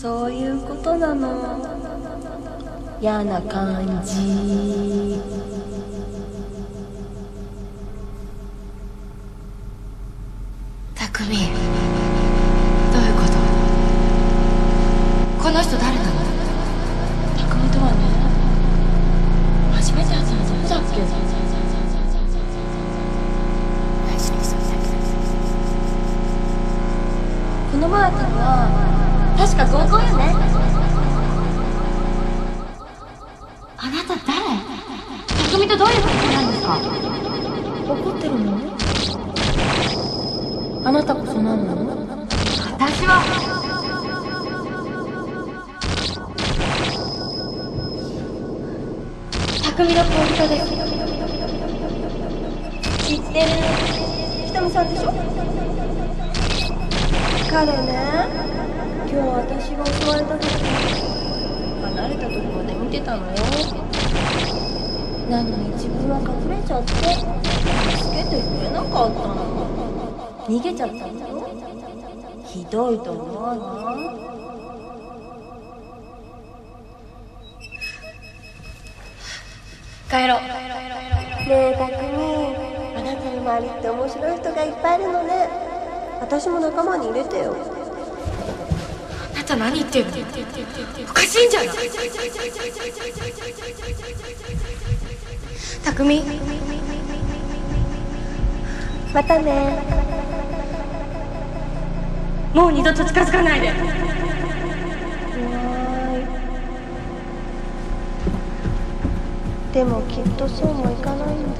そういうことなの。嫌な感じ。匠どういうこと？この人誰なの？匠とはね初めて会ったのどこだっけ？この前会ったのは確か合コンよね。あなた誰？匠とどういう関係なんですか？怒ってるの？あなたこそ何なの？私は。匠の恋人です。知ってる？ひとみさんでしょ？彼ね今日私が襲われた。時離れた。ところで見てた。のよなのに自分は隠れちゃって助けてくれなかった。の逃げちゃった。んだよひどいと思わない帰ろうねえ匠あなた。の周りって面白い人がいっぱいいるのね私も仲間に入れてよた何言ってんの？おかしいんじゃない匠またね。もう二度と近づかないで。でもきっとそうもいかないんだ